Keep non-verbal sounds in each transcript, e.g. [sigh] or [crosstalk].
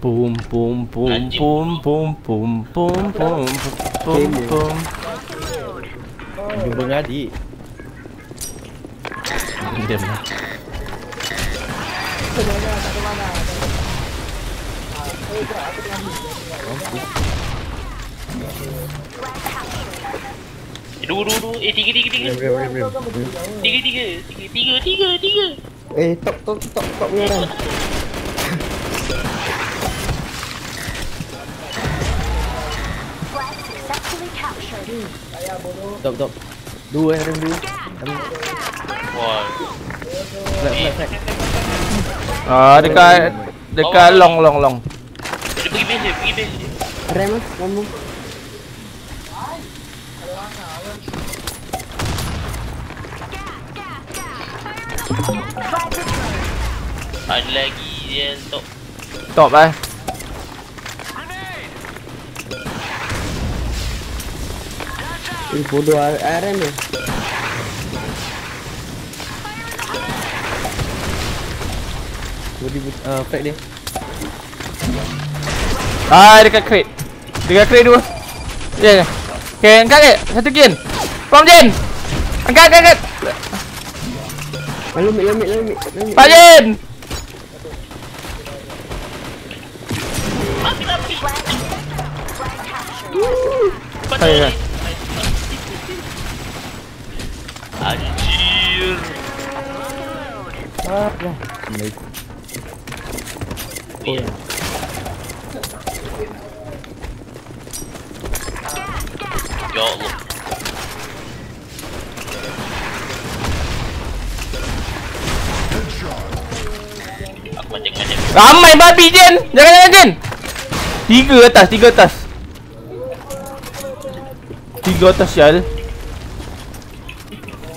Pum pum pum pum pum pum pum pum pum pum Jumpa dengan adik. Diam lah Eh, dua, dua, dua. Eh, tiga, tiga, tiga. Tiga, tiga. Tiga, tiga, tiga, tiga. Eh, top, top, top, top punya orang. Top, top. Dua eh, rem dua. Wah. Flat, flat, flat. Ah dekat Dekat long long long Dia pergi base dia, pergi base dia. Rem ah, kamu. Ada lagi dia top. Top eh Eh, bodoh rem dia. Body, uh, flat dia. Ah dekat crate. Dekat crate dua. Ya yeah. Okay angkat ke Satu kin Pom Jin. Angkat angkat angkat. Lalu mid, lalu mid, lalu mid. Pak Jin. Mati Ah, ya. Ni. Ya Allah. Ramai babi Jin Jangan jangan Jin Tiga atas Tiga atas Tiga atas Syal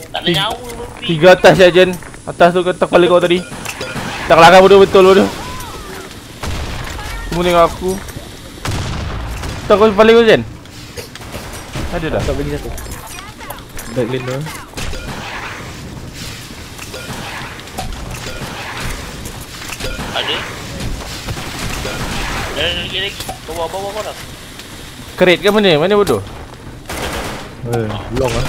tak ada nyawa babi. Tiga atas ya Jin Atas tu kata kepala kau tadi Tak kelakar bodoh betul bodoh Kamu tengok aku Tak kau kepala kau Jin Ada dah Top lagi satu. Back lane tu. Ada. Ada lagi lagi. Bawa bawa bawa dah. Crate ke mana? Mana bodoh? Eh, long ah.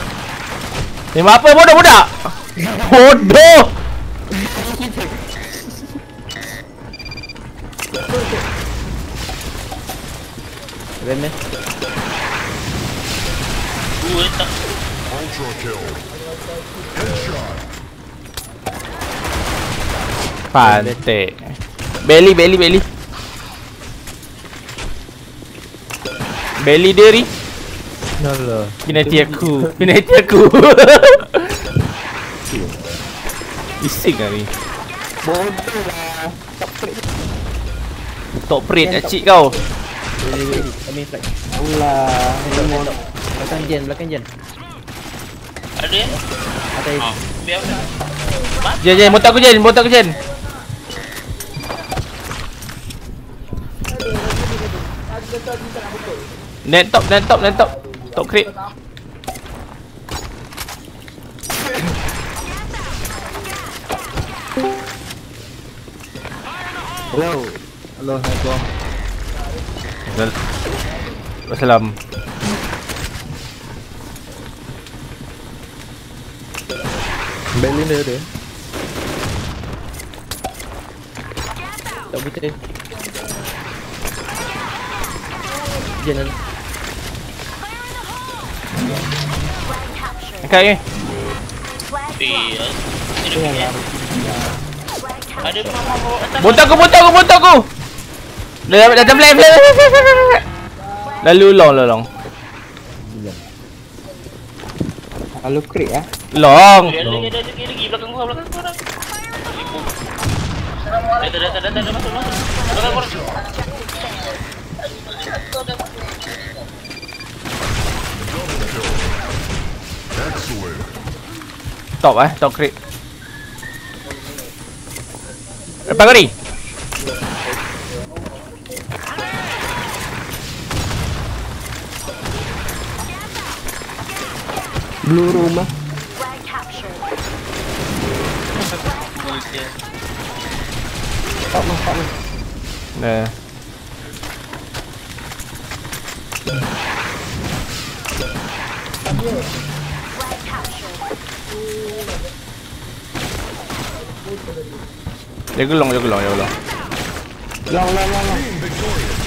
Tembak apa bodoh budak? Bodoh! Rem eh. Dua tak. Ultra kill. Headshot. Pantek. Belly, belly, belly. Belly diri. Alah. Pinati aku. Pinati aku. [laughs] Bising lah ni. Bodoh lah. Top rate acik kau. Ready, ready. Kami flag. Allah. Belakang, belakang jen, belakang jen. Ada ya? Atas Ha. Biar? Jen, jen, botak aku jen, botak aku jen. Net top, net top, net top. Top crate. Hello. Hello hai con. Dạ. Nó sẽ lầm. Bé lên đây đi. Đâu biết đi. Về lên. Ok. Đi. Đi làm. Ada captured. mama bawa atas. Botak aku, botak aku, botak aku. Dah dah dah play, play. Lalu long, long, long. Kalau krik ah. Long. Ada lagi, ada lagi, lagi belakang gua, belakang gua dah. Datang, datang, datang, datang, masuk, masuk. Belakang gua. Excellent. Top eh, top crate. Lepas kau ni. Blue rumah Tak mah, tak mah Dah. Nah. Flag captured. Jaga long, jaga long, jaga long. Long long long long. Team victorious.